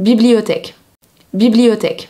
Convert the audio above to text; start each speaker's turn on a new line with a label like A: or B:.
A: Bibliothèque. Bibliothèque.